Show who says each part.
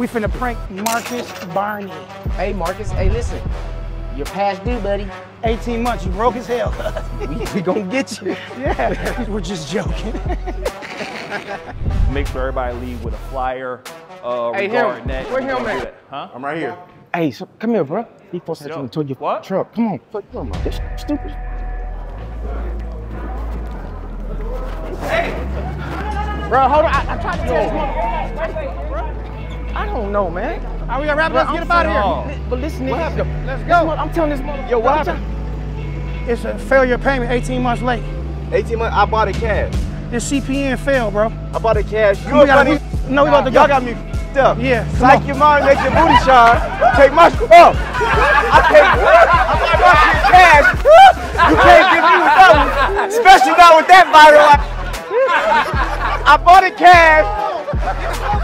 Speaker 1: We finna prank Marcus Barney.
Speaker 2: Hey, Marcus. Hey, listen. You're past due, buddy.
Speaker 1: 18 months, you broke as hell.
Speaker 2: We, we gonna get you.
Speaker 1: yeah, we're just joking.
Speaker 3: Make sure everybody leave with a flyer uh,
Speaker 2: Hey, him.
Speaker 3: regarding that.
Speaker 2: Where
Speaker 3: We
Speaker 2: him
Speaker 3: gonna do
Speaker 2: at?
Speaker 3: Huh?
Speaker 4: I'm right here.
Speaker 1: hey, so come here, bro. He supposed to
Speaker 3: Sit
Speaker 1: have
Speaker 3: up.
Speaker 1: to your
Speaker 3: What?
Speaker 1: truck. Come on. Fuck, come on. This stupid. Hey!
Speaker 2: Bro, hold on. I, I tried to tell this motherfucker. I don't know, man.
Speaker 1: Are we gonna wrap it up? Get
Speaker 2: I'm
Speaker 1: up out of here.
Speaker 2: But listen, nigga.
Speaker 4: What happened?
Speaker 1: Let's go.
Speaker 2: mo- I'm telling this motherfucker.
Speaker 4: Yo, what
Speaker 2: I'm
Speaker 4: happened?
Speaker 1: It's a failure payment, 18 months late.
Speaker 4: 18 months. I bought it cash.
Speaker 1: This CPN failed, bro.
Speaker 4: I bought it cash. You
Speaker 1: We
Speaker 4: a
Speaker 1: gotta-
Speaker 4: funny-
Speaker 1: we- no, we about to
Speaker 4: Y'all got me f***ed up.
Speaker 1: Yeah, come
Speaker 4: Psych your mind, make your booty shine. Take my sh- oh. up. I can't. I bought my shit cash. You can't give me without me, especially not with that viral. I bought it cash. Hey,